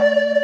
you